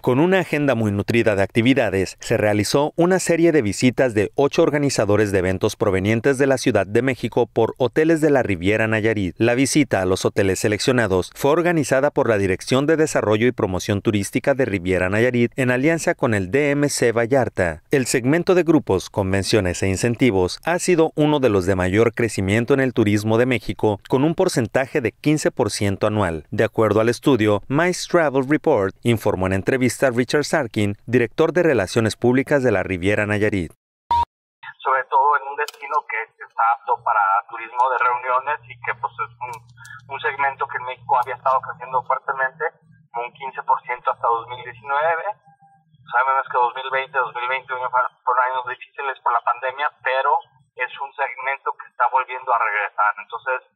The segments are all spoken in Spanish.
Con una agenda muy nutrida de actividades, se realizó una serie de visitas de ocho organizadores de eventos provenientes de la Ciudad de México por hoteles de la Riviera Nayarit. La visita a los hoteles seleccionados fue organizada por la Dirección de Desarrollo y Promoción Turística de Riviera Nayarit en alianza con el DMC Vallarta. El segmento de grupos, convenciones e incentivos ha sido uno de los de mayor crecimiento en el turismo de México, con un porcentaje de 15% anual. De acuerdo al estudio, Mice Travel Report informó en entrevista Richard Sarkin, director de Relaciones Públicas de la Riviera Nayarit. Sobre todo en un destino que está apto para turismo de reuniones y que pues es un, un segmento que en México había estado creciendo fuertemente, un 15% hasta 2019. Sabemos que 2020 2021 fueron años difíciles por la pandemia, pero es un segmento que está volviendo a regresar. Entonces,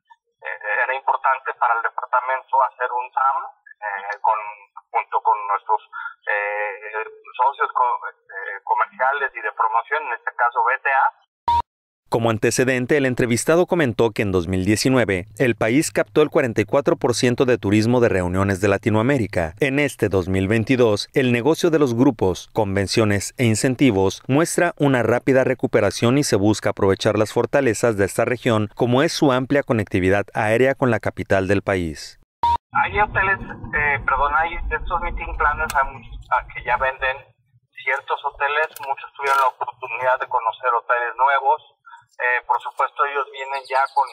eh, era importante para el departamento hacer un SAM eh, con, junto con nuestros eh, socios eh, comerciales y de promoción, en este caso BTA, como antecedente, el entrevistado comentó que en 2019 el país captó el 44% de turismo de reuniones de Latinoamérica. En este 2022, el negocio de los grupos, convenciones e incentivos muestra una rápida recuperación y se busca aprovechar las fortalezas de esta región como es su amplia conectividad aérea con la capital del país. Hay hoteles, eh, perdón, hay de estos meeting planners que ya venden ciertos hoteles, muchos tuvieron la oportunidad de conocer hoteles nuevos. Eh, por supuesto, ellos vienen ya con,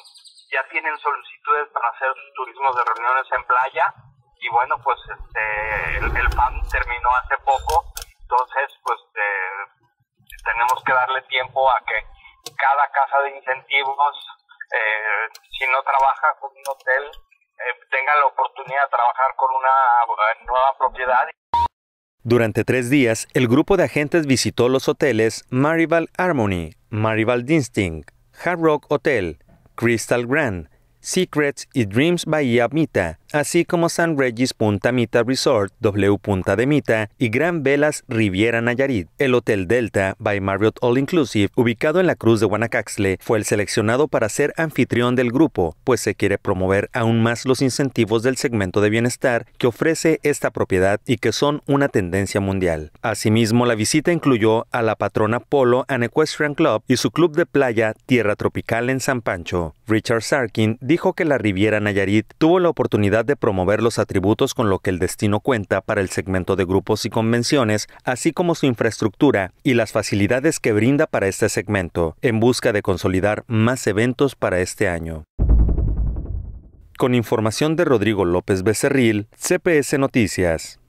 ya tienen solicitudes para hacer sus turismos de reuniones en playa. Y bueno, pues este, el, el FAM terminó hace poco, entonces pues eh, tenemos que darle tiempo a que cada casa de incentivos, eh, si no trabaja con un hotel, eh, tengan la oportunidad de trabajar con una nueva propiedad. Durante tres días, el grupo de agentes visitó los hoteles Marival Harmony, Marival Distinct, Hard Rock Hotel, Crystal Grand, Secrets y Dreams Bahía Mita, así como San Regis Punta Mita Resort, W Punta de Mita y Gran Velas Riviera Nayarit. El Hotel Delta by Marriott All Inclusive, ubicado en la Cruz de Guanacaxle, fue el seleccionado para ser anfitrión del grupo, pues se quiere promover aún más los incentivos del segmento de bienestar que ofrece esta propiedad y que son una tendencia mundial. Asimismo, la visita incluyó a la patrona Polo and Equestrian Club y su club de playa Tierra Tropical en San Pancho. Richard Sarkin dijo que la Riviera Nayarit tuvo la oportunidad de promover los atributos con lo que el destino cuenta para el segmento de grupos y convenciones, así como su infraestructura y las facilidades que brinda para este segmento, en busca de consolidar más eventos para este año. Con información de Rodrigo López Becerril, CPS Noticias.